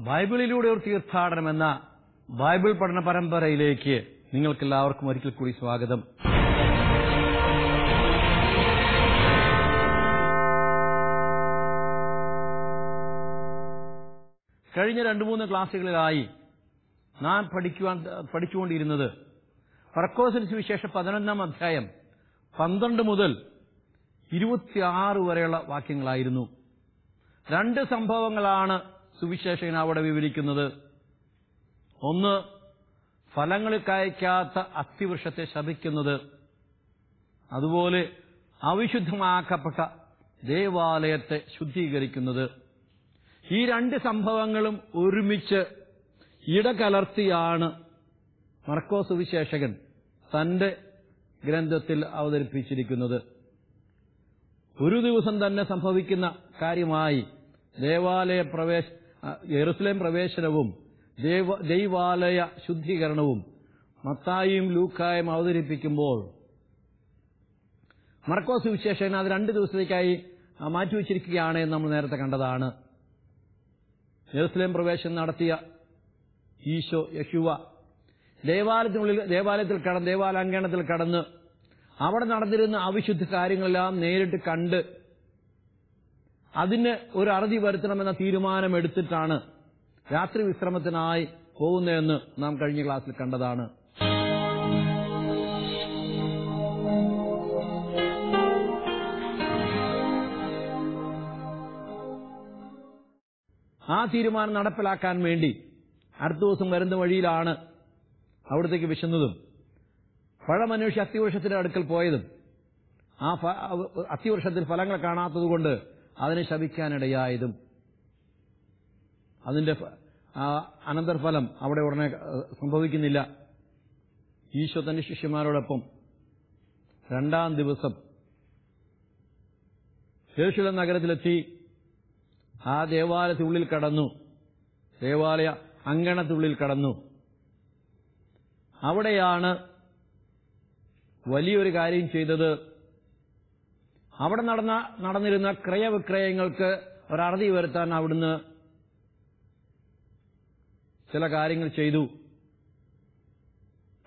ബൈബിളിലൂടെ ഒരു തീർത്ഥാടനം എന്ന ബൈബിൾ പഠന പരമ്പരയിലേക്ക് നിങ്ങൾക്കെല്ലാവർക്കും ഒരിക്കൽ കൂടി സ്വാഗതം. കഴിഞ്ഞ രണ്ടു മൂന്ന് ക്ലാസ്സുകളിലായി നാം പഠിക്കുവാൻ പഠിച്ചുകൊണ്ടിരുന്നത് പ്രക്കോസിന് സുവിശേഷം പതിനൊന്നാം അധ്യായം പന്ത്രണ്ട് മുതൽ ഇരുപത്തിയാറ് വരെയുള്ള വാക്യങ്ങളായിരുന്നു. രണ്ട് സംഭവങ്ങളാണ് സുവിശേഷകൻ അവിടെ വിവരിക്കുന്നത് ഒന്ന് ഫലങ്ങൾ കായ്ക്കാത്ത അത്തിവൃക്ഷത്തെ ശപിക്കുന്നത്. അതുപോലെ അവിശുദ്ധമാക്കപ്പെട്ട ദേവാലയത്തെ ശുദ്ധീകരിക്കുന്നത്. ഈ രണ്ട് സംഭവങ്ങളും ഒരുമിച്ച് ഇടകലർത്തിയാണ് മർക്കോ സുവിശേഷകൻ തന്റെ ഗ്രന്ഥത്തിൽ അവതരിപ്പിച്ചിരിക്കുന്നത്. ഒരു ദിവസം തന്നെ സംഭവിക്കുന്ന കാര്യമായി ദേവാലയ പ്രവേശ ജെറുസലേം പ്രവേശനവും ദൈവ ദൈവാലയ ശുദ്ധീകരണവും മത്തായും ലൂക്കായും അവതരിപ്പിക്കുമ്പോൾ മർക്കോസ് വിശേഷം അത് രണ്ട് ദിവസത്തേക്കായി മാറ്റിവെച്ചിരിക്കുകയാണ് എന്ന് നമ്മൾ നേരത്തെ കണ്ടതാണ്. ജെറുസലേം പ്രവേശനം നടത്തിയ ഈശോ യശുവ ദേവാലയത്തിനുള്ളിൽ ദേവാലയത്തിൽ കടന്ന് ദേവാലയങ്കണത്തിൽ കടന്ന് അവിടെ നടന്നിരുന്ന അവിശുദ്ധ കാര്യങ്ങളെല്ലാം നേരിട്ട് കണ്ട് അതിന് ഒരു അറുതി വരുത്തണമെന്ന തീരുമാനമെടുത്തിട്ടാണ് രാത്രി വിശ്രമത്തിനായി പോകുന്നതെന്ന് നാം കഴിഞ്ഞ ക്ലാസ്സിൽ കണ്ടതാണ്. ആ തീരുമാനം നടപ്പിലാക്കാൻ വേണ്ടി അടുത്ത ദിവസം വരുന്ന വഴിയിലാണ് അവിടത്തേക്ക് വിശന്നതും. പഴമനുഷ്യ അത്തിവൃക്ഷത്തിന്റെ അടുക്കൽ പോയതും. ആ അത്തിവൃക്ഷത്തിൽ ഫലങ്ങൾ കാണാത്തതുകൊണ്ട് അതിനെ ശപിക്കാനിടയായതും അതിന്റെ ആ അനന്തരഫലം അവിടെ ഉടനെ സംഭവിക്കുന്നില്ല. ഈശോ തന്റെ ശിഷ്യന്മാരോടൊപ്പം രണ്ടാം ദിവസം ശേഷുല നഗരത്തിലെത്തി. ആ ദേവാലയത്തിനുള്ളിൽ കടന്നു. ദേവാലയ അങ്കണത്തിനുള്ളിൽ കടന്നു. അവിടെയാണ് വലിയൊരു കാര്യം ചെയ്തത്. അവിടെ നടന്ന നടന്നിരുന്ന ക്രയവിക്രയങ്ങൾക്ക് ഒരറുതി വരുത്താൻ അവിടുന്ന് ചില കാര്യങ്ങൾ ചെയ്തു.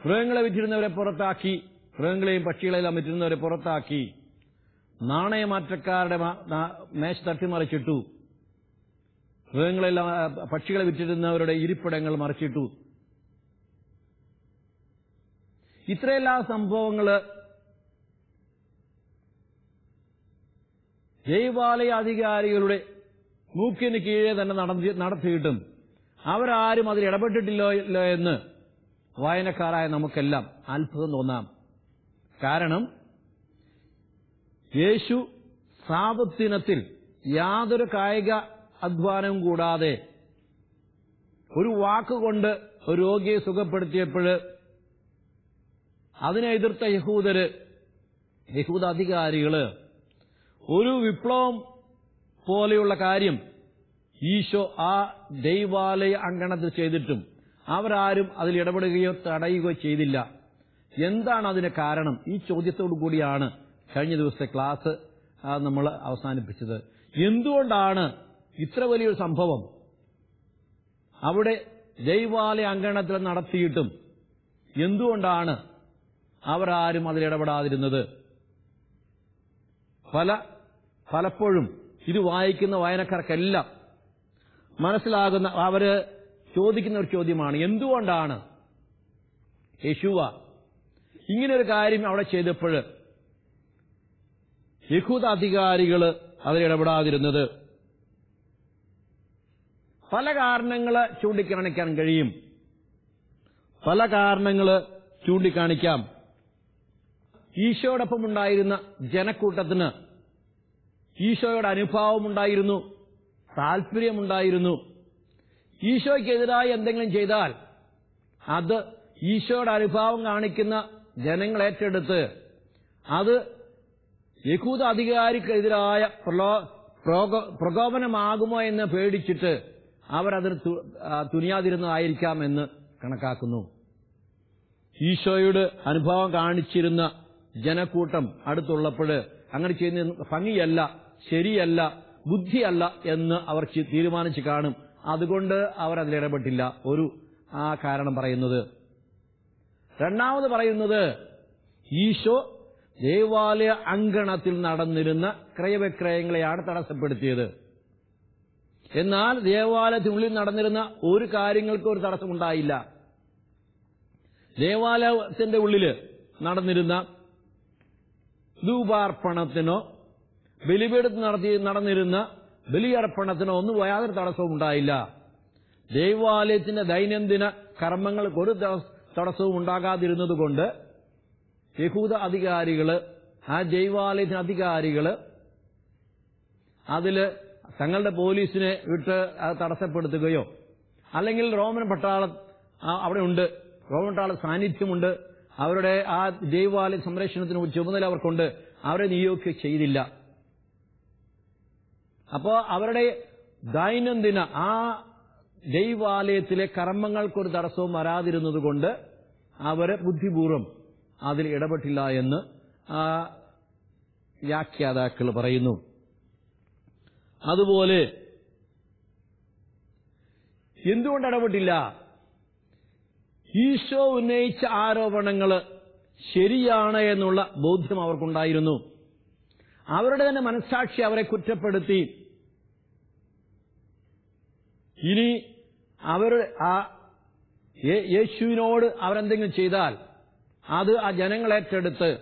മൃഗങ്ങളെ വിറ്റിരുന്നവരെ പുറത്താക്കി മൃഗങ്ങളെയും പക്ഷികളെല്ലാം വിറ്റിരുന്നവരെ പുറത്താക്കി നാണയമാറ്റക്കാരുടെ മേശ തട്ടിമറിച്ചിട്ടു. മൃഗങ്ങളെല്ലാം പക്ഷികളെ വിറ്റിരുന്നവരുടെ ഇരിപ്പിടങ്ങൾ മറിച്ചിട്ടു. ഇത്രയെല്ലാം സംഭവങ്ങൾ ദൈവാലയ അധികാരികളുടെ മൂക്കിന് കീഴെ തന്നെ നടത്തിയിട്ടും അവരാരും അതിൽ ഇടപെട്ടിട്ടില്ലോ എന്ന് വായനക്കാരായ നമുക്കെല്ലാം അത്ഭുതം തോന്നാം. കാരണം യേശു സാപത്തിനത്തിൽ യാതൊരു കായിക അധ്വാനവും കൂടാതെ ഒരു വാക്കുകൊണ്ട് ഒരു രോഗിയെ സുഖപ്പെടുത്തിയപ്പോൾ അതിനെ എതിർത്ത യഹൂദര് യഹൂദ അധികാരികൾ ഒരു വിപ്ലവം പോലെയുള്ള കാര്യം ഈശോ ആ ദൈവാലയ അങ്കണത്തിൽ ചെയ്തിട്ടും അവരാരും അതിൽ ഇടപെടുകയോ തടയുകയോ ചെയ്തില്ല. എന്താണ് അതിന് കാരണം? ഈ ചോദ്യത്തോടു കൂടിയാണ് കഴിഞ്ഞ ദിവസത്തെ ക്ലാസ് നമ്മൾ അവസാനിപ്പിച്ചത്. എന്തുകൊണ്ടാണ് ഇത്ര വലിയൊരു സംഭവം? അവിടെ ദൈവാലയ അങ്കണത്തിൽ നടത്തിയിട്ടും എന്തുകൊണ്ടാണ് അവരാരും അതിലിടപെടാതിരുന്നത് പല പലപ്പോഴും ഇത് വായിക്കുന്ന വായനക്കാർക്കെല്ലാം മനസ്സിലാകുന്ന അവർ ചോദിക്കുന്ന ഒരു ചോദ്യമാണ് എന്തുകൊണ്ടാണ് യശുവ ഇങ്ങനൊരു കാര്യം അവിടെ ചെയ്തപ്പോൾ യഹൂദ അധികാരികൾ അതിലിടപെടാതിരുന്നത് പല കാരണങ്ങൾ ചൂണ്ടിക്കാണിക്കാൻ കഴിയും. പല കാരണങ്ങൾ ചൂണ്ടിക്കാണിക്കാം. ഈശോടൊപ്പം ഉണ്ടായിരുന്ന ജനക്കൂട്ടത്തിന് ഈശോയുടെ അനുഭാവമുണ്ടായിരുന്നു താല്പര്യമുണ്ടായിരുന്നു ഈശോയ്ക്കെതിരായി എന്തെങ്കിലും ചെയ്താൽ അത് ഈശോയുടെ അനുഭാവം കാണിക്കുന്ന ജനങ്ങൾ ഏറ്റെടുത്ത് അത് യഹൂദ അധികാരിക്കെതിരായ പ്രകോപനമാകുമോ എന്ന് പേടിച്ചിട്ട് അവരതിന് തുനിയാതിരുന്നതായിരിക്കാം എന്ന് കണക്കാക്കുന്നു. ഈശോയുടെ അനുഭവം കാണിച്ചിരുന്ന ജനക്കൂട്ടം അടുത്തുള്ളപ്പോൾ അങ്ങനെ ചെയ്യുന്ന ഭംഗിയല്ല. ശരിയല്ല ബുദ്ധിയല്ല എന്ന് അവർ തീരുമാനിച്ചു കാണും. അതുകൊണ്ട് അവർ അതിലിടപെട്ടില്ല ഒരു ആ കാരണം പറയുന്നത്. രണ്ടാമത് പറയുന്നത് ഈശോ ദേവാലയ അങ്കണത്തിൽ നടന്നിരുന്ന ക്രയവിക്രയങ്ങളെയാണ് തടസ്സപ്പെടുത്തിയത്. എന്നാൽ ദേവാലയത്തിനുള്ളിൽ നടന്നിരുന്ന ഒരു കാര്യങ്ങൾക്കും ഒരു തടസ്സമുണ്ടായില്ല ദേവാലയത്തിന്റെ ഉള്ളിൽ നടന്നിരുന്ന ധൂപാർപ്പണത്തിനോ ബലിപീഠത്തിൽ നടത്തി നടന്നിരുന്ന ബലിയർപ്പണത്തിന് ഒന്നും യാതൊരു തടസ്സവും ഉണ്ടായില്ല. ദൈവാലയത്തിന്റെ ദൈനംദിന കർമ്മങ്ങൾക്ക് ഒരു തടസ്സവും ഉണ്ടാകാതിരുന്നത് കൊണ്ട് യഹൂദ അധികാരികൾ ആ ദൈവാലയത്തിന് അധികാരികൾ അതിൽ തങ്ങളുടെ പോലീസിനെ വിട്ട് തടസ്സപ്പെടുത്തുകയോ അല്ലെങ്കിൽ റോമൻ പട്ടാള അവിടെ ഉണ്ട്. റോമൻ പട്ടാള സാന്നിധ്യമുണ്ട്. അവരുടെ ആ ദൈവാലയ സംരക്ഷണത്തിന് ചുമതല അവർക്കുണ്ട്. അവരെ നിയോഗിക്കുക ചെയ്തില്ല. അപ്പോ അവരുടെ ദൈനംദിന ആ ദൈവാലയത്തിലെ കർമ്മങ്ങൾക്കൊരു തടസ്സവും വരാതിരുന്നത് കൊണ്ട് അവർ ബുദ്ധിപൂർവം അതിൽ ഇടപെട്ടില്ല എന്ന് വ്യാഖ്യാതാക്കൾ പറയുന്നു. അതുപോലെ എന്തുകൊണ്ട് ഇടപെട്ടില്ല? ഈശോ ഉന്നയിച്ച ആരോപണങ്ങൾ ശരിയാണ് എന്നുള്ള ബോധ്യം അവർക്കുണ്ടായിരുന്നു. അവരുടെ തന്നെ മനസ്സാക്ഷി അവരെ കുറ്റപ്പെടുത്തി. ഇനി അവർ ആ യേശുവിനോട് അവരെന്തെങ്കിലും ചെയ്താൽ അത് ആ ജനങ്ങളേറ്റെടുത്ത്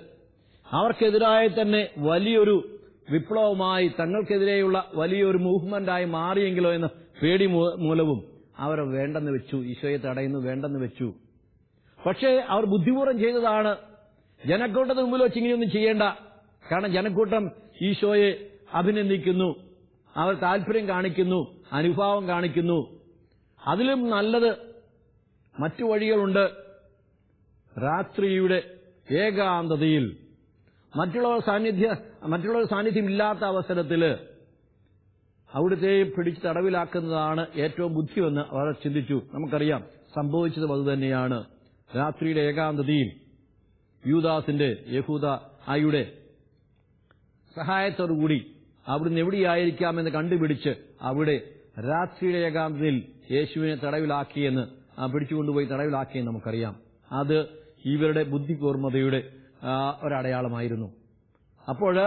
അവർക്കെതിരായി തന്നെ വലിയൊരു വിപ്ലവമായി തങ്ങൾക്കെതിരെയുള്ള വലിയൊരു മൂവ്മെന്റായി മാറിയെങ്കിലോ എന്ന പേടി മൂലവും അവർ വേണ്ടെന്ന് വെച്ചു. ഈശോയെ തടയുന്നു വേണ്ടെന്ന് വെച്ചു. പക്ഷേ അവർ ബുദ്ധിപൂർവം ചെയ്തതാണ്. ജനക്കൂട്ടത്തിന് മുമ്പിൽ വെച്ച് ഇങ്ങനെയൊന്നും ചെയ്യേണ്ട. കാരണം ജനക്കൂട്ടം ഈശോയെ അഭിനന്ദിക്കുന്നു. അവർ താല്പര്യം കാണിക്കുന്നു അനുഭാവം കാണിക്കുന്നു. അതിലും നല്ലത് മറ്റു വഴികളുണ്ട്. രാത്രിയുടെ ഏകാന്തതയിൽ. മറ്റുള്ളവർ സാന്നിധ്യ മറ്റുള്ളവർ സാന്നിധ്യം ഇല്ലാത്ത അവസരത്തിൽ അവിടുത്തെ പിടിച്ച് തടവിലാക്കുന്നതാണ് ഏറ്റവും ബുദ്ധിയെന്ന് അവർ ചിന്തിച്ചു. നമുക്കറിയാം സംഭവിച്ചതും അതുതന്നെയാണ് രാത്രിയുടെ ഏകാന്തതയിൽ യൂദാസിന്റെ യഹൂദ ആയുടെ സഹായത്തോടുകൂടി അവിടുന്ന് എവിടെയായിരിക്കാമെന്ന് കണ്ടുപിടിച്ച് അവിടെ രാത്രിയുടെ ഏകാന്തതയിൽ യേശുവിനെ തടവിലാക്കിയെന്ന് പിടിച്ചുകൊണ്ടുപോയി തടവിലാക്കിയെന്ന് നമുക്കറിയാം. അത് ഇവരുടെ ബുദ്ധിപൂർമ്മതയുടെ ഒരടയാളമായിരുന്നു. അപ്പോൾ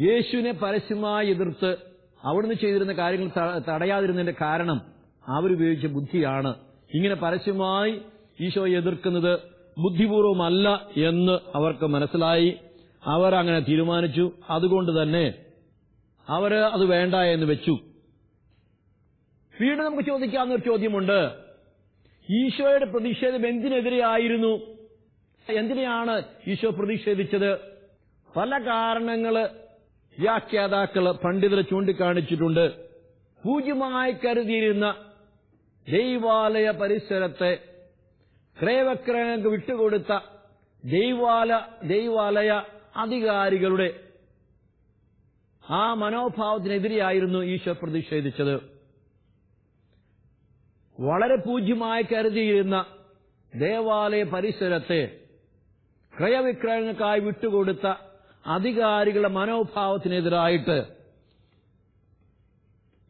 യേശുവിനെ പരസ്യമായി എതിർത്ത് അവിടുന്ന് ചെയ്തിരുന്ന കാര്യങ്ങൾ തടയാതിരുന്നതിന്റെ കാരണം അവരുപയോഗിച്ച ബുദ്ധിയാണ്. ഇങ്ങനെ പരസ്യമായി ഈശോയെ എതിർക്കുന്നത് ബുദ്ധിപൂർവമല്ല എന്ന് അവർക്ക് മനസ്സിലായി. അവർ അങ്ങനെ തീരുമാനിച്ചു. അതുകൊണ്ട് തന്നെ അവർ അത് വേണ്ട എന്ന് വെച്ചു. വീണ്ടും നമുക്ക് ചോദിക്കാവുന്ന ഒരു ചോദ്യമുണ്ട്. ഈശോയുടെ പ്രതിഷേധം എന്തിനെതിരെയായിരുന്നു എന്തിനെയാണ് ഈശോ പ്രതിഷേധിച്ചത്? പല കാരണങ്ങൾ വ്യാഖ്യാതാക്കൾ പണ്ഡിതരെ ചൂണ്ടിക്കാണിച്ചിട്ടുണ്ട്. പൂജ്യമായി കരുതിയിരുന്ന ദൈവാലയ പരിസരത്തെ ക്രയവക്രയങ്ങൾക്ക് വിട്ടുകൊടുത്ത ദൈവാല ദൈവാലയ അധികാരികളുടെ ആ മനോഭാവത്തിനെതിരെയായിരുന്നു ഈശോ പ്രതിഷേധിച്ചത്. വളരെ പൂജ്യമായി കരുതിയിരുന്ന ദേവാലയ പരിസരത്തെ ക്രയവിക്രയങ്ങൾക്കായി വിട്ടുകൊടുത്ത അധികാരികളുടെ മനോഭാവത്തിനെതിരായിട്ട്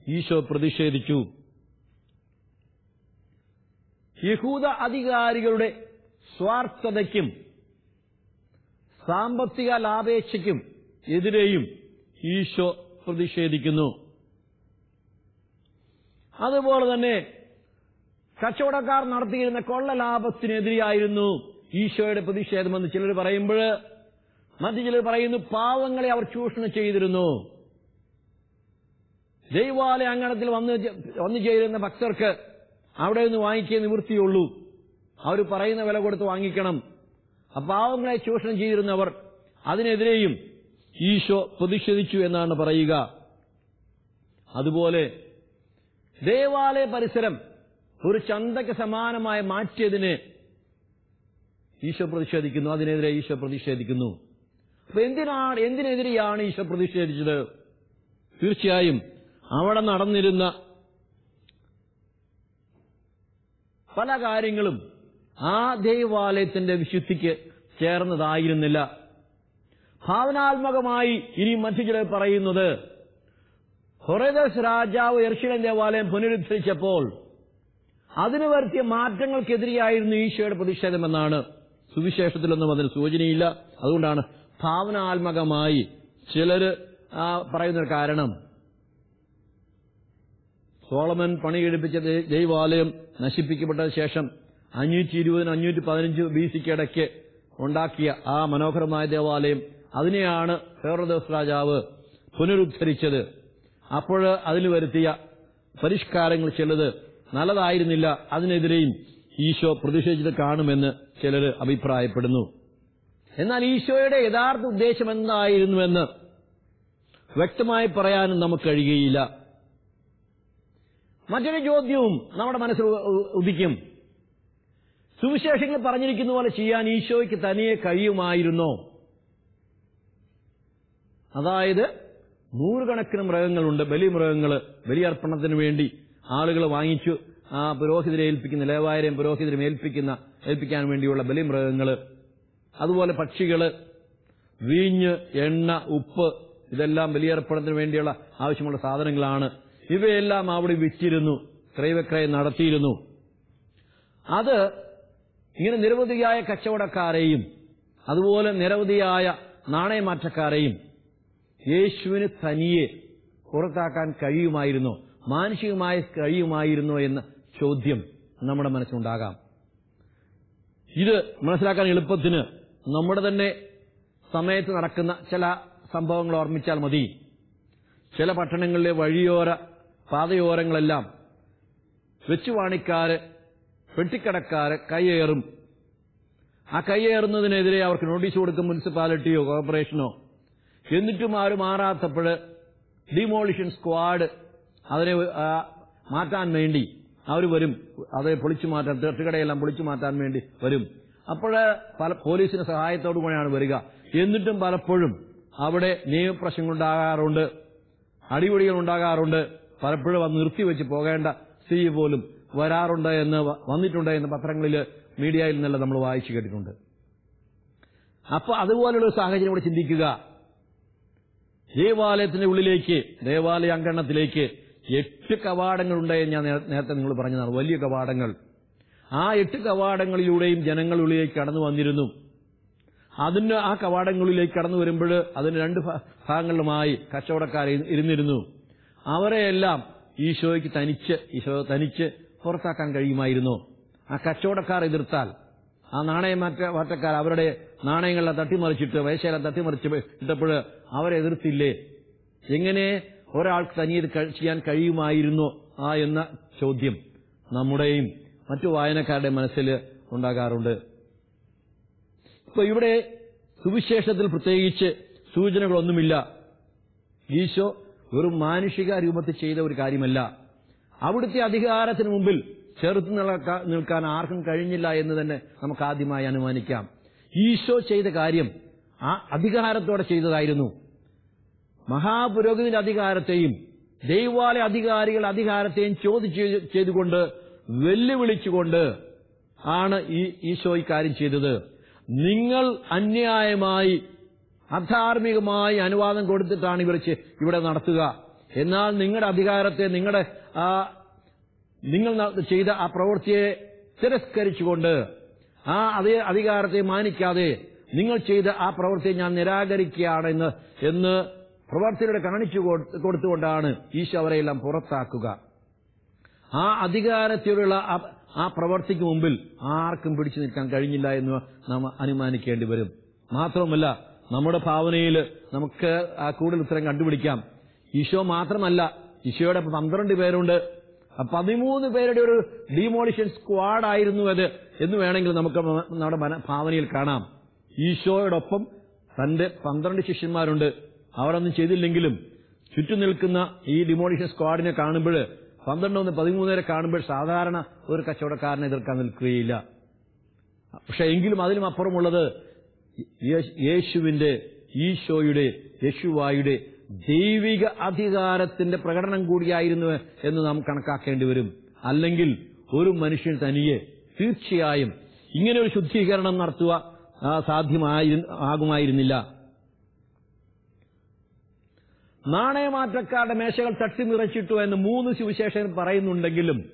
ഈശോ പ്രതിഷേധിച്ചു. യഹൂദ അധികാരികളുടെ സ്വാർത്ഥതയ്ക്കും സാമ്പത്തിക ലാഭേച്ഛയ്ക്കും എതിരെയും ഈശോ പ്രതിഷേധിക്കുന്നു. അതുപോലെ തന്നെ കച്ചവടക്കാർ നടത്തിയിരുന്ന കൊള്ള ലാഭത്തിനെതിരെയായിരുന്നു ഈശോയുടെ പ്രതിഷേധമെന്ന് ചിലർ പറയുമ്പോൾ മറ്റു ചിലർ പറയുന്നു പാവങ്ങളെ അവർ ചൂഷണം ചെയ്തിരുന്നു. ദൈവാലയ അങ്കണത്തിൽ വന്ന് വന്നു ചേരുന്ന ഭക്തർക്ക് അവിടെ നിന്ന് വാങ്ങിക്കേ നിവൃത്തിയുള്ളൂ. അവർ പറയുന്ന വില കൊടുത്ത് വാങ്ങിക്കണം. പാവങ്ങളെ ചൂഷണം ചെയ്തിരുന്നവർ അതിനെതിരെയും ഈശോ പ്രതിഷേധിച്ചു എന്നാണ് പറയുക. അതുപോലെ ദേവാലയ പരിസരം ഒരു ചന്തയ്ക്ക് സമാനമായി മാറ്റിയതിന് ഈശോ പ്രതിഷേധിക്കുന്നു. അതിനെതിരെ ഈശോ പ്രതിഷേധിക്കുന്നു. അപ്പൊ എന്തിനാണ് എന്തിനെതിരെയാണ് ഈശോ പ്രതിഷേധിച്ചത്? തീർച്ചയായും അവിടെ നടന്നിരുന്ന പല കാര്യങ്ങളും ആ ദേവാലയത്തിന്റെ വിശുദ്ധിക്ക് ചേർന്നതായിരുന്നില്ല. ഭാവനാത്മകമായി ഇനി മറ്റു ചിലർ പറയുന്നത് ഹൊറേദസ് രാജാവ് യർഷിലൻ ദേവാലയം പുനരുദ്ധരിച്ചപ്പോൾ അതിന് വരുത്തിയ മാറ്റങ്ങൾക്കെതിരെയായിരുന്നു ഈശോയുടെ പ്രതിഷേധമെന്നാണ്. സുവിശേഷത്തിലൊന്നും അതിന് സൂചനയില്ല. അതുകൊണ്ടാണ് ഭാവനാത്മകമായി ചിലര് പറയുന്ന കാരണം. സോളമൻ പണി കഴിപ്പിച്ച ദൈവാലയം നശിപ്പിക്കപ്പെട്ട ശേഷം അഞ്ഞൂറ്റി ഇരുപതിന് അഞ്ഞൂറ്റി പതിനഞ്ച് ബി ഇടയ്ക്ക് ഉണ്ടാക്കിയ ആ മനോഹരമായ ദേവാലയം അതിനെയാണ് ഹേറോദോസ് രാജാവ് പുനരുദ്ധരിച്ചത്. അപ്പോൾ അതിൽ വരുത്തിയ പരിഷ്കാരങ്ങൾ ചിലത് നല്ലതായിരുന്നില്ല. അതിനെതിരെയും ഈശോ പ്രതിഷേധിച്ചത് കാണുമെന്ന് ചിലർ അഭിപ്രായപ്പെടുന്നു. എന്നാൽ ഈശോയുടെ യഥാർത്ഥ ഉദ്ദേശം എന്തായിരുന്നുവെന്ന് വ്യക്തമായി പറയാനും നമുക്ക് കഴിയുകയില്ല. മറ്റൊരു ചോദ്യവും നമ്മുടെ മനസ്സിൽ ഉദിക്കും. സുവിശേഷങ്ങൾ പറഞ്ഞിരിക്കുന്ന പോലെ ചെയ്യാൻ ഈശോയ്ക്ക് തനിയെ കഴിയുമായിരുന്നോ? അതായത് നൂറുകണക്കിന് മൃഗങ്ങളുണ്ട് ബലി ബലിമൃഗങ്ങൾ ബലിയർപ്പണത്തിന് വേണ്ടി ആളുകൾ വാങ്ങിച്ചു. ആ പുരോഹിതരെ ഏൽപ്പിക്കുന്ന ലേവായരെയും പുരോഹിതരും ഏൽപ്പിക്കുന്ന ഏൽപ്പിക്കാൻ വേണ്ടിയുള്ള ബലി ബലിമൃഗങ്ങൾ അതുപോലെ പക്ഷികൾ വീഞ്ഞ് എണ്ണ ഉപ്പ് ഇതെല്ലാം ബലിയർപ്പണത്തിന് വേണ്ടിയുള്ള ആവശ്യമുള്ള സാധനങ്ങളാണ്. ഇവയെല്ലാം അവിടെ വിറ്റിരുന്നു ക്രയവിക്രയം നടത്തിയിരുന്നു. അത് ഇങ്ങനെ നിരവധിയായ കച്ചവടക്കാരെയും അതുപോലെ നിരവധിയായ നാണയമാറ്റക്കാരെയും യേശുവിന് തനിയെ പുറത്താക്കാൻ കഴിയുമായിരുന്നോ? മാനുഷികമായി കഴിയുമായിരുന്നോ എന്ന ചോദ്യം നമ്മുടെ മനസ്സിലുണ്ടാകാം. ഇത് മനസ്സിലാക്കാൻ എളുപ്പത്തിന് നമ്മുടെ തന്നെ സമയത്ത് നടക്കുന്ന ചില സംഭവങ്ങൾ ഓർമ്മിച്ചാൽ മതി. ചില പട്ടണങ്ങളിലെ വഴിയോര പാതയോരങ്ങളെല്ലാം വെച്ചുവാണിക്കാര് പെട്ടിക്കടക്കാര് കയ്യേറും. ആ കയ്യേറുന്നതിനെതിരെ അവർക്ക് നോട്ടീസ് കൊടുക്കും മുനിസിപ്പാലിറ്റിയോ കോർപ്പറേഷനോ. എന്നിട്ടും അവർ മാറാത്തപ്പോൾ ഡിമോളിഷൻ സ്ക്വാഡ് അതിനെ മാറ്റാൻ വേണ്ടി അവർ വരും. അത് പൊളിച്ചു മാറ്റാൻ തെട്ടുകടയെല്ലാം പൊളിച്ചു മാറ്റാൻ വേണ്ടി വരും. അപ്പോൾ പല പോലീസിന്റെ സഹായത്തോടു കൂടെയാണ് വരിക. എന്നിട്ടും പലപ്പോഴും അവിടെ നിയമപ്രശ്നങ്ങൾ ഉണ്ടാകാറുണ്ട് അടിപിടികൾ ഉണ്ടാകാറുണ്ട്. പലപ്പോഴും അത് നിർത്തിവെച്ച് പോകേണ്ട സ്ഥിതി പോലും വരാറുണ്ട് എന്ന് വന്നിട്ടുണ്ട് എന്ന് പത്രങ്ങളിൽ മീഡിയയിൽ നിന്നെല്ലാം നമ്മൾ വായിച്ചു കേട്ടിട്ടുണ്ട്. അപ്പൊ അതുപോലുള്ള ഒരു സാഹചര്യം ഇവിടെ ചിന്തിക്കുക. ദേവാലയത്തിന്റെ ഉള്ളിലേക്ക് ദേവാലയ അങ്കണത്തിലേക്ക് എട്ട് കവാടങ്ങൾ ഉണ്ടായെന്ന് ഞാൻ നേരത്തെ നിങ്ങൾ പറഞ്ഞതാണ്. വലിയ കവാടങ്ങൾ. ആ എട്ട് കവാടങ്ങളിലൂടെയും ജനങ്ങൾ ഉള്ളിലേക്ക് കടന്നു വന്നിരുന്നു. അതിന് ആ കവാടങ്ങളിലേക്ക് കടന്നു വരുമ്പോൾ അതിന് രണ്ട് ഭാഗങ്ങളിലുമായി കച്ചവടക്കാർ ഇരു- ഇരുന്നിരുന്നു. അവരെയെല്ലാം ഈശോയ്ക്ക് തനിച്ച് ഈശോ തനിച്ച് പുറത്താക്കാൻ കഴിയുമായിരുന്നു. ആ കച്ചവടക്കാർ എതിർത്താൽ ആ നാണയമാറ്റ മാറ്റക്കാർ അവരുടെ നാണയങ്ങളെ തട്ടിമറിച്ചിട്ട് വയസ്സെല്ലാം തട്ടിമറിച്ച് ഇട്ടപ്പോൾ അവരെ എതിർത്തില്ലേ? എങ്ങനെ ഒരാൾക്ക് തനിയത് ചെയ്യാൻ കഴിയുമായിരുന്നു ആ എന്ന ചോദ്യം നമ്മുടെയും മറ്റു വായനക്കാരുടെ മനസ്സിൽ ഉണ്ടാകാറുണ്ട്. ഇപ്പൊ ഇവിടെ സുവിശേഷത്തിൽ പ്രത്യേകിച്ച് സൂചനകളൊന്നുമില്ല. ഈശോ വെറും മാനുഷിക രൂപത്തിൽ ചെയ്ത ഒരു കാര്യമല്ല. അവിടുത്തെ അധികാരത്തിന് മുമ്പിൽ ചെറുത്ത് നിൽക്ക- നിൽക്കാൻ ആർക്കും കഴിഞ്ഞില്ല എന്ന് തന്നെ നമുക്ക് ആദ്യമായി അനുമാനിക്കാം. ഈശോ ചെയ്ത കാര്യം ആ അധികാരത്തോടെ ചെയ്തതായിരുന്നു. മഹാപുരോഹിതന്റെ അധികാരത്തെയും ദൈവാലയ അധികാരികളുടെ അധികാരത്തെയും ചോദിച്ചു ചെയ്തുകൊണ്ട് വെല്ലുവിളിച്ചുകൊണ്ട് ആണ് ഈ ഈശോ ഇക്കാര്യം കാര്യം ചെയ്തത്. നിങ്ങൾ അന്യായമായി അധാർമികമായി അനുവാദം കൊടുത്തിട്ടാണ് ഇവർ ഇവിടെ നടത്തുക. എന്നാൽ നിങ്ങളുടെ അധികാരത്തെ നിങ്ങളുടെ നിങ്ങൾ ചെയ്ത ആ പ്രവൃത്തിയെ തിരസ്കരിച്ചുകൊണ്ട് ആ അതേ അധികാരത്തെ മാനിക്കാതെ നിങ്ങൾ ചെയ്ത ആ പ്രവൃത്തിയെ ഞാൻ നിരാകരിക്കുകയാണ് എന്ന് എന്ന് പ്രവർത്തിയുടെ കാണിച്ചു കൊടു- കൊടുത്തുകൊണ്ടാണ് ഈശോ അവരെയെല്ലാം പുറത്താക്കുക. ആ അധികാരത്തിലുള്ള ആ- പ്രവർത്തിക്ക് മുമ്പിൽ ആർക്കും പിടിച്ചു നിൽക്കാൻ കഴിഞ്ഞില്ല എന്ന് നാം അനുമാനിക്കേണ്ടി വരും. മാത്രവുമല്ല നമ്മുടെ ഭാവനയിൽ നമുക്ക് കൂടുതൽ ഉത്തരം കണ്ടുപിടിക്കാം. ഈശോ മാത്രമല്ല ഈശോയുടെ പന്ത്രണ്ട് പേരുണ്ട്. പതിമൂന്ന് പേരുടെ ഒരു ഡിമോളിഷൻ സ്ക്വാഡായിരുന്നു അത് എന്ന് വേണമെങ്കിൽ നമുക്ക് നമ്മുടെ ഭാവനയിൽ കാണാം. ഈശോയോടൊപ്പം തന്റെ പന്ത്രണ്ട് ശിഷ്യന്മാരുണ്ട്. അവരൊന്നും ചെയ്തില്ലെങ്കിലും ചുറ്റും നിൽക്കുന്ന ഈ ഡിമോളിഷൻ സ്ക്വാഡിനെ കാണുമ്പോൾ പന്ത്രണ്ടൊന്ന് പതിമൂന്നേരെ കാണുമ്പോൾ സാധാരണ ഒരു കച്ചവടക്കാരനെ എതിർക്കാൻ നിൽക്കുകയില്ല. പക്ഷെ എങ്കിലും അതിലും അപ്പുറമുള്ളത് യേശുവിന്റെ ഈശോയുടെ യേശുവായുടെ ദൈവിക അധികാരത്തിന്റെ പ്രകടനം കൂടിയായിരുന്നു എന്ന് നാം കണക്കാക്കേണ്ടി വരും. അല്ലെങ്കിൽ ഒരു മനുഷ്യൻ തനിയെ തീർച്ചയായും ഇങ്ങനെ ഒരു ശുദ്ധീകരണം നടത്തുക സാധ്യമായി ആകുമായിരുന്നില്ല. നാണയമാറ്റക്കാരുടെ മേശകൾ തട്ടി നിറച്ചിട്ടു എന്ന് മൂന്ന് സുവിശേഷകർ പറയുന്നുണ്ടെങ്കിലും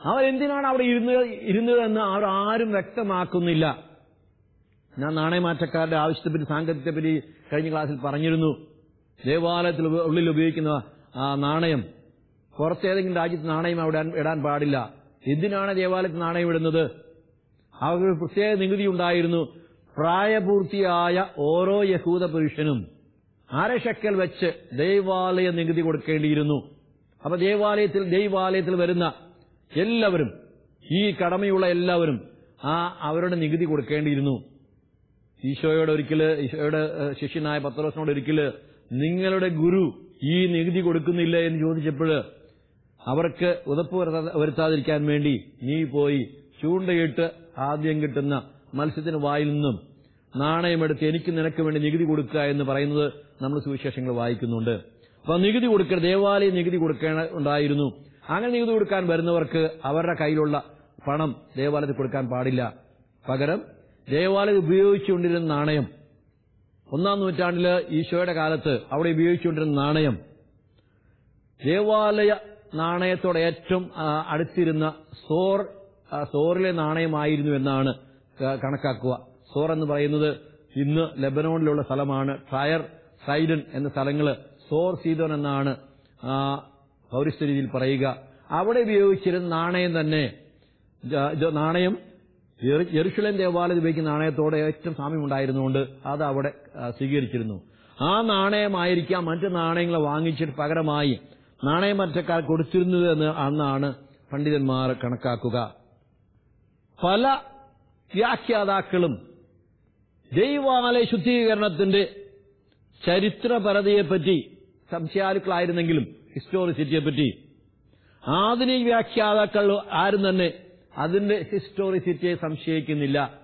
അവരെന്തിനാണ് അവിടെ ഇരുന്നത് ഇരുന്നതെന്ന് അവർ ആരും വ്യക്തമാക്കുന്നില്ല. ഞാൻ നാണയമാറ്റക്കാരുടെ ആവശ്യത്തെപ്പറ്റി പറ്റി കഴിഞ്ഞ ക്ലാസ്സിൽ പറഞ്ഞിരുന്നു. ദേവാലയത്തിൽ ഉള്ളിൽ ഉപയോഗിക്കുന്ന ആ നാണയം. പുറത്തേതെങ്കിലും രാജ്യത്ത് നാണയം അവിടെ ഇടാൻ പാടില്ല. എന്തിനാണ് ദേവാലയത്തിൽ നാണയം ഇടുന്നത്? അവർക്ക് പ്രത്യേക നികുതി ഉണ്ടായിരുന്നു. പ്രായപൂർത്തിയായ ഓരോ യഹൂദ പുരുഷനും അരശക്കൽ വെച്ച് ദൈവാലയ നികുതി കൊടുക്കേണ്ടിയിരുന്നു. അപ്പൊ ദേവാലയത്തിൽ ദൈവാലയത്തിൽ വരുന്ന എല്ലാവരും ഈ കടമയുള്ള എല്ലാവരും ആ അവരുടെ നികുതി കൊടുക്കേണ്ടിയിരുന്നു. ഈശോയോട് ഒരിക്കൽ ഈശോയുടെ ശിഷ്യനായ പത്രോസിനോട് ഒരിക്കൽ നിങ്ങളുടെ ഗുരു ഈ നികുതി കൊടുക്കുന്നില്ല എന്ന് ചോദിച്ചപ്പോൾ അവർക്ക് ഉതപ്പ് വരുത്താതിരിക്കാൻ വേണ്ടി നീ പോയി ചൂണ്ടയിട്ട് ആദ്യം കിട്ടുന്ന മത്സ്യത്തിന് വായിൽ നിന്നും നാണയമെടുത്ത് എനിക്ക് നിനക്ക് വേണ്ടി നികുതി കൊടുക്കുക എന്ന് പറയുന്നത് നമ്മൾ സുവിശേഷങ്ങൾ വായിക്കുന്നുണ്ട്. അപ്പൊ നികുതി കൊടുക്കുക ദേവാലയ നികുതി കൊടുക്കേണ്ട ഉണ്ടായിരുന്നു. അങ്ങനെ നികുതി കൊടുക്കാൻ വരുന്നവർക്ക് അവരുടെ കയ്യിലുള്ള പണം ദേവാലയത്തിൽ കൊടുക്കാൻ പാടില്ല. പകരം ദേവാലയം ഉപയോഗിച്ചുകൊണ്ടിരുന്ന നാണയം. ഒന്നാം നൂറ്റാണ്ടിൽ ഈശോയുടെ കാലത്ത് അവിടെ ഉപയോഗിച്ചുകൊണ്ടിരുന്ന നാണയം. ദേവാലയ നാണയത്തോട് ഏറ്റവും അടുത്തിരുന്ന സോർ സോറിലെ നാണയമായിരുന്നു എന്നാണ് കണക്കാക്കുക. സോർ എന്ന് പറയുന്നത് ഇന്ന് ലെബനോണിലുള്ള സ്ഥലമാണ്. ട്രയർ സൈഡൻ എന്ന സ്ഥലങ്ങൾ സോർ സീതോൻ എന്നാണ് ആ, പൗരസ്ഥിതിയിൽ പറയുക. അവിടെ ഉപയോഗിച്ചിരുന്ന നാണയം തന്നെ നാണയം യെറു- യെരുശലേം ദേവാലയം ഉപയോഗിക്കുന്ന നാണയത്തോടെ ഏറ്റവും സാമ്യം ഉണ്ടായിരുന്നുകൊണ്ട് അത് അവിടെ സ്വീകരിച്ചിരുന്നു. ആ നാണയമായിരിക്കാം മറ്റ് നാണയങ്ങളെ വാങ്ങിച്ചിട്ട് പകരമായി നാണയം മറ്റക്കാർ കൊടുത്തിരുന്നത് എന്ന് അന്നാണ് പണ്ഡിതന്മാർ കണക്കാക്കുക. പല വ്യാഖ്യാതാക്കളും ദൈവാലയ ശുദ്ധീകരണത്തിന്റെ ചരിത്രപരതയെപ്പറ്റി സംശയാലുക്കളായിരുന്നെങ്കിലും ഹിസ്റ്റോറിസിറ്റിയെപ്പറ്റി ആധുനിക വ്യാഖ്യാതാക്കൾ ആരും തന്നെ അതിന്റെ ഹിസ്റ്റോറിസിറ്റിയെ സംശയിക്കുന്നില്ല.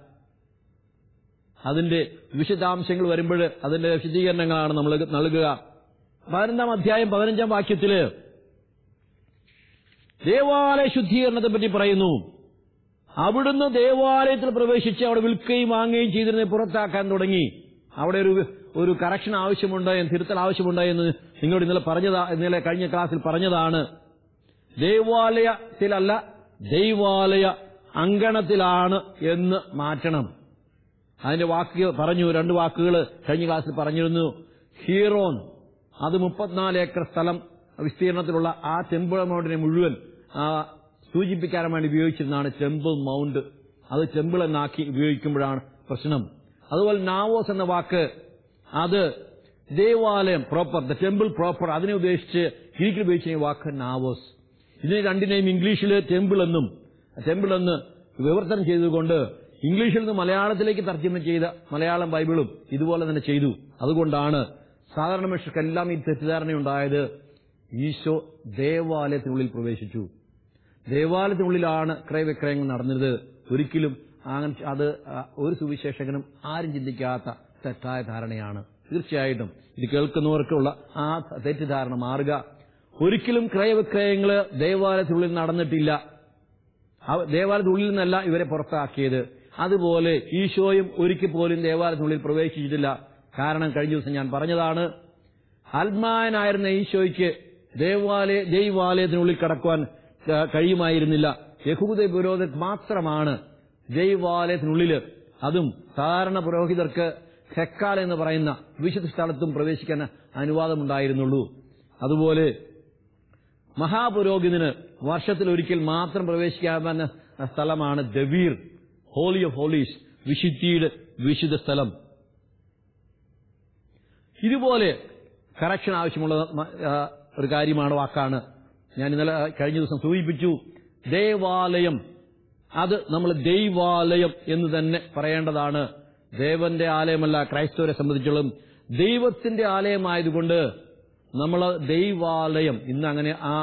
അതിന്റെ വിശദാംശങ്ങൾ വരുമ്പോൾ അതിന്റെ വിശദീകരണങ്ങളാണ് നമ്മൾ നൽകുക. പതിനൊന്നാം അധ്യായം പതിനഞ്ചാം വാക്യത്തിൽ ദേവാലയ ശുദ്ധീകരണത്തെ പറ്റി പറയുന്നു. അവിടുന്ന് ദേവാലയത്തിൽ പ്രവേശിച്ച് അവിടെ വിൽക്കുകയും വാങ്ങുകയും ചെയ്തിരുന്ന പുറത്താക്കാൻ തുടങ്ങി. അവിടെ ഒരു ഒരു കറക്ഷൻ ആവശ്യമുണ്ടോ എന്ന് തിരുത്തൽ ആവശ്യമുണ്ടോ എന്ന് നിങ്ങളോട് ഇന്നലെ പറഞ്ഞതാ ഇന്നലെ കഴിഞ്ഞ ക്ലാസ്സിൽ പറഞ്ഞതാണ്. ദേവാലയത്തിലല്ല ദൈവാലയ അങ്കണത്തിലാണ് എന്ന് മാറ്റണം. അതിന്റെ വാക്കുകൾ പറഞ്ഞു രണ്ട് വാക്കുകൾ കഴിഞ്ഞ ക്ലാസ്സിൽ പറഞ്ഞിരുന്നു. ഹീറോൻ അത് മുപ്പത്തിനാല് ഏക്കർ സ്ഥലം വിസ്തീർണത്തിലുള്ള ആ ടെമ്പിൾ മൗണ്ടിനെ മുഴുവൻ സൂചിപ്പിക്കാൻ വേണ്ടി ഉപയോഗിച്ചിരുന്നതാണ് ടെമ്പിൾ മൗണ്ട്. അത് ടെമ്പിൾ എന്നാക്കി ഉപയോഗിക്കുമ്പോഴാണ് പ്രശ്നം. അതുപോലെ നാവോസ് എന്ന വാക്ക് അത് ദേവാലയം പ്രോപ്പർ ദ ടെമ്പിൾ പ്രോപ്പർ അതിനെ ഉദ്ദേശിച്ച് ഗ്രീക്കിൽ ഉപയോഗിച്ച വാക്ക് നാവോസ്. ഇതിനെ രണ്ടിനെയും ഇംഗ്ലീഷിൽ ടെമ്പിൾ എന്നും ടെമ്പിൾ എന്ന് വിവർത്തനം ചെയ്തുകൊണ്ട് ഇംഗ്ലീഷിൽ നിന്ന് മലയാളത്തിലേക്ക് തർജമ ചെയ്ത മലയാളം ബൈബിളും ഇതുപോലെ തന്നെ ചെയ്തു. അതുകൊണ്ടാണ് സാധാരണ മനുഷ്യർക്കെല്ലാം ഈ തെറ്റിദ്ധാരണയുണ്ടായത് ഈശോ ദേവാലയത്തിനുള്ളിൽ പ്രവേശിച്ചു. ദേവാലയത്തിനുള്ളിലാണ് ക്രയവിക്രയങ്ങൾ നടന്നത്. ഒരിക്കലും അങ്ങനെ അത് ഒരു സുവിശേഷകനും ആരും ചിന്തിക്കാത്ത തെറ്റായ ധാരണയാണ്. തീർച്ചയായിട്ടും ഇത് കേൾക്കുന്നവർക്കുള്ള ആ തെറ്റിദ്ധാരണ മാറുക. ഒരിക്കലും ക്രയവിക്രയങ്ങൾ ദേവാലയത്തിനുള്ളിൽ നടന്നിട്ടില്ല. ദേവാലയത്തിനുള്ളിൽ നിന്നല്ല ഇവരെ പുറത്താക്കിയത്. അതുപോലെ ഈശോയും ഒരിക്കൽ പോലും ദേവാലയത്തിനുള്ളിൽ പ്രവേശിച്ചിട്ടില്ല. കാരണം കഴിഞ്ഞ ദിവസം ഞാൻ പറഞ്ഞതാണ് ആത്മാനായിരുന്ന ഈശോയ്ക്ക് ദേവാലയ ദൈവാലയത്തിനുള്ളിൽ കടക്കുവാൻ കഴിയുമായിരുന്നില്ല. യഹൂദ പുരോഹിതൻ മാത്രമാണ് ദൈവാലയത്തിനുള്ളിൽ അതും സാധാരണ പുരോഹിതർക്ക് ഹെക്കാൽ എന്ന് പറയുന്ന വിശുദ്ധ സ്ഥലത്തും പ്രവേശിക്കാൻ അനുവാദമുണ്ടായിരുന്നുള്ളൂ. അതുപോലെ മഹാപുരോഹിതന് വർഷത്തിൽ ഒരിക്കൽ മാത്രം പ്രവേശിക്കാവുന്ന സ്ഥലമാണ് ദവീർ. ഹോളി ഓഫ് ഹോളീസ് വിശുദ്ധിയുടെ വിശുദ്ധ സ്ഥലം. ഇതുപോലെ കറക്ഷൻ ആവശ്യമുള്ള ഒരു കാര്യമാണ് വാക്കാണ്. ഞാൻ ഇന്നലെ കഴിഞ്ഞ ദിവസം സൂചിപ്പിച്ചു ദേവാലയം. അത് നമ്മൾ ദൈവാലയം എന്ന് തന്നെ പറയേണ്ടതാണ്. ദേവന്റെ ആലയമല്ല ക്രൈസ്തവരെ സംബന്ധിച്ചോളം ദൈവത്തിന്റെ ആലയമായതുകൊണ്ട് നമ്മൾ ദൈവാലയം ഇന്ന് അങ്ങനെ ആ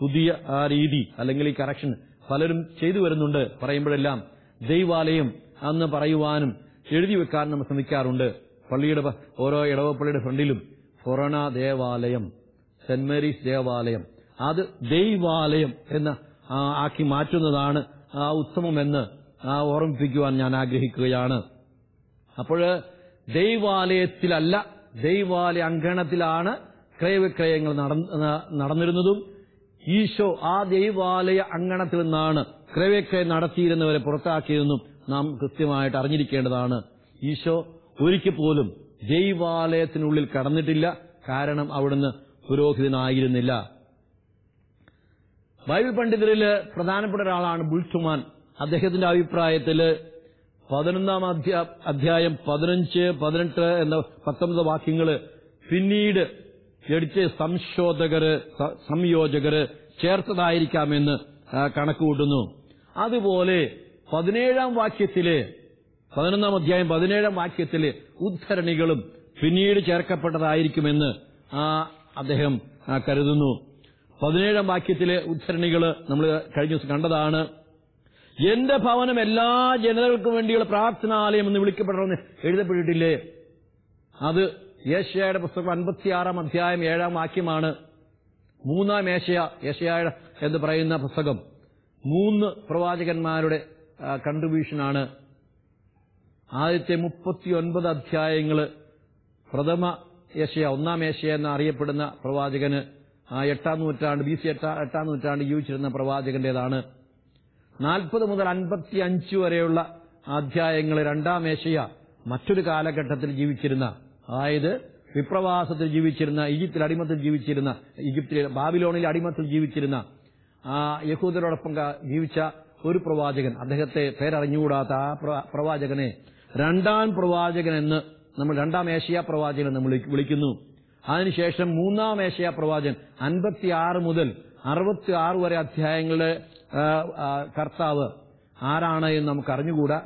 പുതിയ ആ രീതി അല്ലെങ്കിൽ ഈ കറക്ഷൻ പലരും ചെയ്തു വരുന്നുണ്ട് പറയുമ്പോഴെല്ലാം ദൈവാലയം അന്ന് പറയുവാനും എഴുതി വെക്കാനും നമ്മൾ ശ്രമിക്കാറുണ്ട്. പള്ളിയുടെ ഓരോ ഇടവപ്പള്ളിയുടെ ഫ്രണ്ടിലും ഫൊറോണ ദേവാലയം സെന്റ് മേരീസ് ദേവാലയം. അത് ദൈവാലയം എന്ന് ആക്കി മാറ്റുന്നതാണ് ആ ഉത്തമമെന്ന് ആ, ഓർമ്മിപ്പിക്കുവാൻ ഞാൻ ആഗ്രഹിക്കുകയാണ്. അപ്പോൾ ദൈവാലയത്തിലല്ല ദൈവാലയ അങ്കണത്തിലാണ് ക്രയവിക്രയങ്ങൾ നടന്നിരുന്നതും ഈശോ ആ ദൈവാലയ അങ്കണത്തിൽ നിന്നാണ് ക്രയവിക്രയം നടത്തിയിരുന്നവരെ പുറത്താക്കിയതെന്നും നാം കൃത്യമായിട്ട് അറിഞ്ഞിരിക്കേണ്ടതാണ്. ഈശോ ഒരിക്കൽ പോലും ദൈവാലയത്തിനുള്ളിൽ കടന്നിട്ടില്ല. കാരണം അവിടുന്ന് പുരോഹിതനായിരുന്നില്ല. ബൈബിൾ പണ്ഡിതരിൽ പ്രധാനപ്പെട്ട ഒരാളാണ് ബുൾട്ടുമാൻ. അദ്ദേഹത്തിന്റെ അഭിപ്രായത്തിൽ പതിനൊന്നാം അധ്യാ- അധ്യായം പതിനഞ്ച് പതിനെട്ട് എന്ന പത്തൊമ്പത് വാക്യങ്ങൾ പിന്നീട് എടുത്ത് സംശോധകര് സംയോജകര് ചേർത്തതായിരിക്കാമെന്ന് കണക്കുകൂട്ടുന്നു. അതുപോലെ പതിനേഴാം വാക്യത്തിൽ പതിനൊന്നാം അധ്യായം പതിനേഴാം വാക്യത്തിൽ ഉദ്ധരണികളും പിന്നീട് ചേർക്കപ്പെട്ടതായിരിക്കുമെന്ന് ആ, അദ്ദേഹം കരുതുന്നു. പതിനേഴാം വാക്യത്തിലെ ഉദ്ധരണികൾ നമ്മൾ കഴിഞ്ഞ ദിവസം കണ്ടതാണ്. എന്റെ ഭവനം എല്ലാ ജനതകൾക്കും വേണ്ടിയുള്ള പ്രാർത്ഥനാലയം എന്ന് വിളിക്കപ്പെടണമെന്ന് എഴുതപ്പെട്ടിട്ടില്ലേ? അത് ഏഷ്യയുടെ പുസ്തകം അൻപത്തിയാറാം അധ്യായം ഏഴാം വാക്യമാണ് മൂന്നാം ഏഷ്യ ഏഷ്യ എന്ന് പറയുന്ന പുസ്തകം. മൂന്ന് പ്രവാചകന്മാരുടെ കൺട്രിബ്യൂഷനാണ് ആദ്യത്തെ മുപ്പത്തിയൊൻപത് അധ്യായങ്ങൾ പ്രഥമ ഏഷ്യ ഒന്നാം ഏഷ്യ എന്ന് അറിയപ്പെടുന്ന പ്രവാചകന് എട്ടാം നൂറ്റാണ്ട് ബി സി എട്ടാം നൂറ്റാണ്ട് ജീവിച്ചിരുന്ന പ്രവാചകന്റേതാണ്. നാൽപ്പത് മുതൽ അൻപത്തി അഞ്ച് വരെയുള്ള അധ്യായങ്ങൾ രണ്ടാം ഏഷ്യ മറ്റൊരു കാലഘട്ടത്തിൽ ജീവിച്ചിരുന്ന അതായത് വിപ്രവാസത്തിൽ ജീവിച്ചിരുന്ന ഈജിപ്തിൽ അടിമത്തിൽ ജീവിച്ചിരുന്ന ഈജിപ്തിൽ ബാബിലോണിൽ അടിമത്തിൽ ജീവിച്ചിരുന്ന ആ യഹൂദരോടൊപ്പം ജീവിച്ച ഒരു പ്രവാചകൻ അദ്ദേഹത്തെ പേരറിഞ്ഞുകൂടാത്ത ആ പ്രവാചകനെ രണ്ടാം പ്രവാചകൻ എന്ന് നമ്മൾ രണ്ടാം ഏഷ്യ പ്രവാചകൻ എന്ന് വിളിക്കുന്നു. അതിനുശേഷം മൂന്നാം ഏഷ്യ പ്രവാചകൻ അൻപത്തിയാറ് മുതൽ അറുപത്തി ആറ് വരെ അധ്യായങ്ങളുടെ കർത്താവ് ആരാണ് എന്ന് നമുക്ക് അറിഞ്ഞുകൂടാ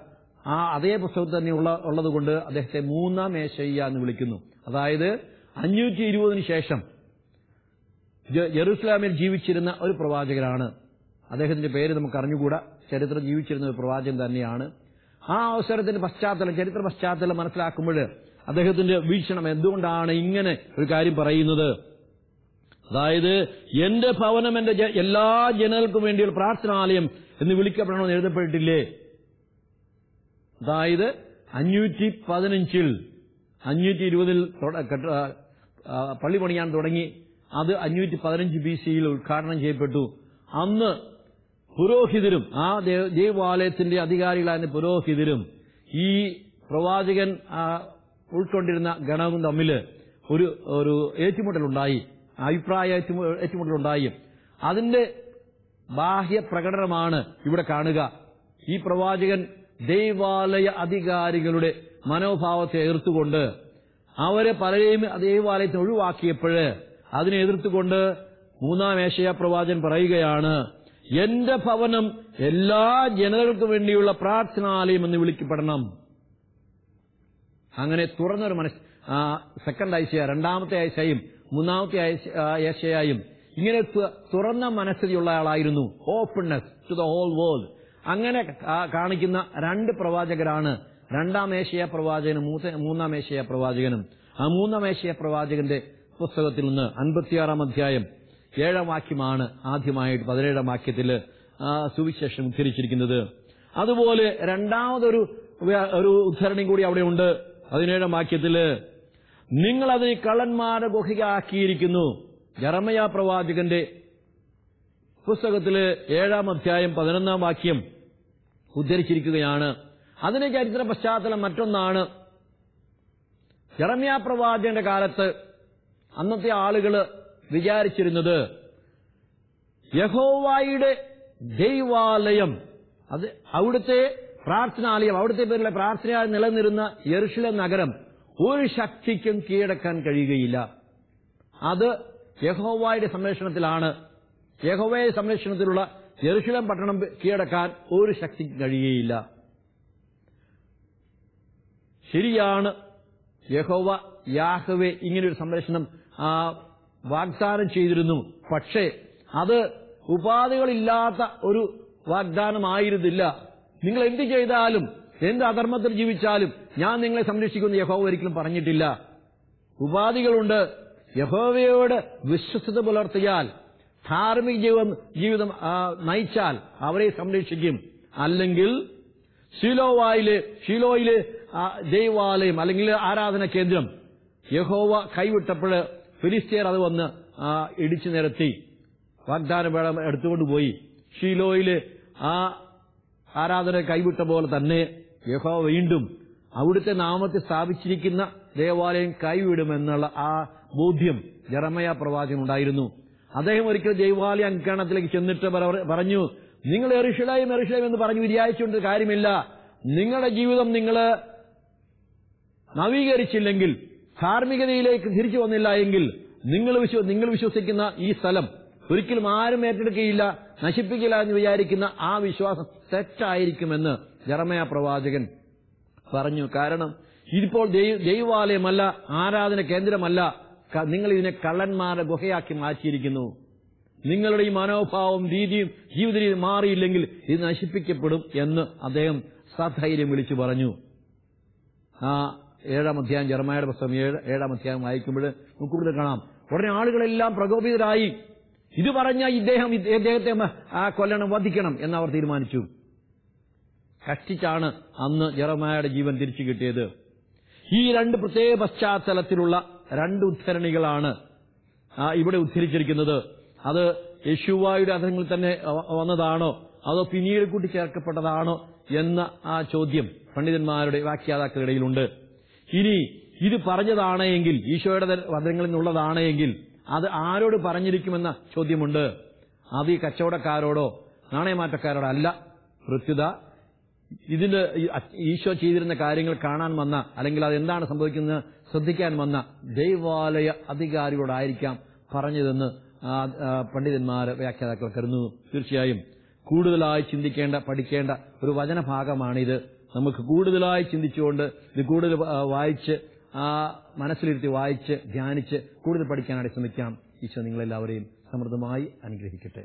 ആ അതേ പുസ്തകത്തിൽ തന്നെ ഉള്ള ഉള്ളതുകൊണ്ട് അദ്ദേഹത്തെ മൂന്നാം മേശയ്യ എന്ന് വിളിക്കുന്നു. അതായത് അഞ്ഞൂറ്റി ഇരുപതിന് ശേഷം ജെറുസലാമിൽ ജീവിച്ചിരുന്ന ഒരു പ്രവാചകനാണ്. അദ്ദേഹത്തിന്റെ പേര് നമുക്ക് അറിഞ്ഞുകൂടാ. ചരിത്രം ജീവിച്ചിരുന്ന ഒരു പ്രവാചകൻ തന്നെയാണ്. ആ അവസരത്തിന്റെ പശ്ചാത്തലം ചരിത്ര പശ്ചാത്തലം മനസ്സിലാക്കുമ്പോൾ അദ്ദേഹത്തിന്റെ വീക്ഷണം എന്തുകൊണ്ടാണ് ഇങ്ങനെ ഒരു കാര്യം പറയുന്നത്? അതായത് എന്റെ ഭവനം എന്റെ എല്ലാ ജനങ്ങൾക്കും വേണ്ടിയുള്ള പ്രാർത്ഥനാലയം എന്ന് വിളിക്കപ്പെടണമെന്ന് എഴുതപ്പെട്ടിട്ടില്ലേ? അതായത് അഞ്ഞൂറ്റി പതിനഞ്ചിൽ അഞ്ഞൂറ്റി ഇരുപതിൽ പള്ളി പണിയാൻ തുടങ്ങി. അത് അഞ്ഞൂറ്റി പതിനഞ്ച് ബി സിയിൽ ഉദ്ഘാടനം ചെയ്യപ്പെട്ടു. അന്ന് പുരോഹിതരും ആ ദേവാലയത്തിന്റെ അധികാരികളായ പുരോഹിതരും ഈ പ്രവാചകൻ ഉൾക്കൊണ്ടിരുന്ന ഗണവും തമ്മിൽ ഒരു ഒരു ഏറ്റുമുട്ടലുണ്ടായി. അഭിപ്രായ ഏറ്റുമു- ഏറ്റുമുട്ടലുണ്ടായി. അതിന്റെ ബാഹ്യ പ്രകടനമാണ് ഇവിടെ കാണുക. ഈ പ്രവാചകൻ ദൈവാലയ അധികാരികളുടെ മനോഭാവത്തെ എതിർത്തുകൊണ്ട് അവരെ പലരെയും ദൈവാലയത്തിന് ഒഴിവാക്കിയപ്പോഴ് അതിനെ എതിർത്തുകൊണ്ട് മൂന്നാം ഏഷയ പ്രവാചൻ പറയുകയാണ് എന്റെ ഭവനം എല്ലാ ജനതകൾക്കും വേണ്ടിയുള്ള പ്രാർത്ഥനാലയം എന്ന് വിളിക്കപ്പെടണം. അങ്ങനെ തുറന്നൊരു മനസ് സെക്കൻഡ് ആഴ്ച രണ്ടാമത്തെ ആഴ്ചയും മൂന്നാമത്തെ ഐശ്യ- ഇങ്ങനെ തുറന്ന മനസ്ഥിതിയുള്ള ആളായിരുന്നു. Openness to the whole world അങ്ങനെ കാണിക്കുന്ന രണ്ട് പ്രവാചകരാണ്. രണ്ടാം ഏഷ്യ പ്രവാചകനും മൂന്നാം ഏഷ്യ പ്രവാചകനും. ആ മൂന്നാം ഏഷ്യ പ്രവാചകന്റെ പുസ്തകത്തിൽ നിന്ന് അൻപത്തിയാറാം അധ്യായം ഏഴാം വാക്യമാണ് ആദ്യമായിട്ട് പതിനേഴാം വാക്യത്തിൽ സുവിശേഷം ഉദ്ധരിച്ചിരിക്കുന്നത്. അതുപോലെ രണ്ടാമതൊരു ഒരു ഉദ്ധരണി കൂടി അവിടെ ഉണ്ട്. പതിനേഴാം വാക്യത്തിൽ നിങ്ങൾ അതിന് കള്ളന്മാരെ ഗുഹയാക്കിയിരിക്കുന്നു. ജറമയ പ്രവാചകന്റെ പുസ്തകത്തിലെ ഏഴാം അധ്യായം പതിനൊന്നാം വാക്യം ഉദ്ധരിച്ചിരിക്കുകയാണ്. അതിന് ചരിത്ര പശ്ചാത്തലം മറ്റൊന്നാണ്. ജറമ്യ പ്രവാചകന്റെ കാലത്ത് അന്നത്തെ ആളുകൾ വിചാരിച്ചിരുന്നത് യഹോവായുടെ ദൈവാലയം അത് അവിടുത്തെ പ്രാർത്ഥനാലയം അവിടുത്തെ പേരിലെ പ്രാർത്ഥനയായി നിലനിരുന്ന യെറുഷല നഗരം ഒരു ശക്തിക്കും കീഴടക്കാൻ കഴിയുകയില്ല. അത് യഹോവായുടെ സംരക്ഷണത്തിലാണ്. യഹോവയുടെ സംരക്ഷണത്തിലുള്ള യെറുഷലം പട്ടണം കീഴടക്കാൻ ഒരു ശക്തിക്കും കഴിയുകയില്ല. ശരിയാണ് യഹോവ യാഹവെ ഇങ്ങനൊരു സംരക്ഷണം ആ, വാഗ്ദാനം ചെയ്തിരുന്നു. പക്ഷേ അത് ഉപാധികളില്ലാത്ത ഒരു വാഗ്ദാനമായിരുന്നില്ല. നിങ്ങൾ എന്ത് ചെയ്താലും എന്ത് അധർമ്മത്തിൽ ജീവിച്ചാലും ഞാൻ നിങ്ങളെ സംരക്ഷിക്കുമെന്ന് യഹോവ ഒരിക്കലും പറഞ്ഞിട്ടില്ല. ഉപാധികളുണ്ട്. യഹോവയോട് വിശ്വസത പുലർത്തിയാൽ ധാർമ്മിക ജീവിതം ജീവിതം നയിച്ചാൽ അവരെ സംരക്ഷിക്കും. അല്ലെങ്കിൽ ഷീലോവായിലെ ഷീലോയിലെ ദൈവാലയം അല്ലെങ്കിൽ ആരാധന കേന്ദ്രം യഹോവ കൈവിട്ടപ്പോൾ ഫിലിസ്തീർ അത് വന്ന് ഇടിച്ചു നിരത്തി. വാഗ്ദാന വേളം എടുത്തുകൊണ്ട് പോയി. ഷീലോയിൽ ആ ആരാധന കൈവിട്ട പോലെ തന്നെ യഹോവ വീണ്ടും അവിടുത്തെ നാമത്തെ സ്ഥാപിച്ചിരിക്കുന്ന ദേവാലയം കൈവിടുമെന്നുള്ള ആ ബോധ്യം ജറമയ പ്രവാചകനുണ്ടായിരുന്നു. അദ്ദേഹം ഒരിക്കൽ ദൈവാലയ അങ്കണത്തിലേക്ക് ചെന്നിട്ട് പറഞ്ഞു നിങ്ങൾ എറിഷിലായും എറിഷിലായും എന്ന് പറഞ്ഞു വിചാരിച്ചുകൊണ്ട് കാര്യമില്ല. നിങ്ങളുടെ ജീവിതം നിങ്ങൾ നവീകരിച്ചില്ലെങ്കിൽ ധാർമ്മികതയിലേക്ക് തിരിച്ചു വന്നില്ല എങ്കിൽ നിങ്ങൾ വിശ്വ നിങ്ങൾ വിശ്വസിക്കുന്ന ഈ സ്ഥലം ഒരിക്കലും ആരും ഏറ്റെടുക്കുകയില്ല നശിപ്പിക്കില്ല എന്ന് വിചാരിക്കുന്ന ആ വിശ്വാസം തെറ്റായിരിക്കുമെന്ന് ജറമയ പ്രവാചകൻ പറഞ്ഞു. കാരണം ഇതിപ്പോൾ ദൈവാലയമല്ല ആരാധന കേന്ദ്രമല്ല നിങ്ങൾ ഇതിനെ കള്ളന്മാരുടെ ഗുഹയാക്കി മാറ്റിയിരിക്കുന്നു. നിങ്ങളുടെ ഈ മനോഭാവം രീതിയും ജീവിത രീതി മാറിയില്ലെങ്കിൽ ഇത് നശിപ്പിക്കപ്പെടും എന്ന് അദ്ദേഹം സധൈര്യം വിളിച്ചു പറഞ്ഞു. ആ ഏഴാം അധ്യായം ജർമ്മയുടെ പുസ്തകം ഏഴ് അധ്യായം വായിക്കുമ്പോൾ കൂടുതൽ കാണാം. ഉടനെ ആളുകളെല്ലാം പ്രകോപിതരായി. ഇത് പറഞ്ഞ ഇദ്ദേഹം ഇദ്ദേഹത്തെ ആ കൊല്ലണം വധിക്കണം എന്ന് അവർ തീരുമാനിച്ചു. കഷ്ടിച്ചാണ് അന്ന് ജറമായുടെ ജീവൻ തിരിച്ചു കിട്ടിയത്. ഈ രണ്ട് പ്രത്യേക പശ്ചാത്തലത്തിലുള്ള രണ്ട് ഉദ്ധരണികളാണ് ഇവിടെ ഉദ്ധരിച്ചിരിക്കുന്നത്. അത് യശുവായുടെ അധങ്ങളിൽ തന്നെ വന്നതാണോ? അതോ പിന്നീട് കൂട്ടിച്ചേർക്കപ്പെട്ടതാണോ എന്ന ആ ചോദ്യം പണ്ഡിതന്മാരുടെ വ്യാഖ്യാതാക്കളുടെയിലുണ്ട് ഇനി ഇത് പറഞ്ഞതാണെങ്കിൽ ഈശോയുടെ വചനങ്ങളിൽ നിന്നുള്ളതാണ് എങ്കിൽ അത് ആരോട് പറഞ്ഞിരിക്കുമെന്ന ചോദ്യമുണ്ട്. അത് ഈ കച്ചവടക്കാരോടോ നാണയമാറ്റക്കാരോടോ അല്ല. പ്രത്യുത ഇതിന് ഈശോ ചെയ്തിരുന്ന കാര്യങ്ങൾ കാണാൻ വന്ന അല്ലെങ്കിൽ അത് എന്താണ് സംഭവിക്കുന്നത് ശ്രദ്ധിക്കാൻ വന്ന ദൈവാലയ അധികാരിയോടായിരിക്കാം പറഞ്ഞതെന്ന് പണ്ഡിതന്മാർ വ്യാഖ്യാതാക്കൾ കരുതുന്നു. തീർച്ചയായും കൂടുതലായി ചിന്തിക്കേണ്ട പഠിക്കേണ്ട ഒരു വചനഭാഗമാണിത്. നമുക്ക് കൂടുതലായി ചിന്തിച്ചുകൊണ്ട് ഇത് കൂടുതൽ വായിച്ച് ആ മനസ്സിലിരുത്തി വായിച്ച് ധ്യാനിച്ച് കൂടുതൽ പഠിക്കാനായിട്ട് ശ്രമിക്കാം. ഈശോ നിങ്ങളെല്ലാവരെയും സമൃദ്ധമായി അനുഗ്രഹിക്കട്ടെ.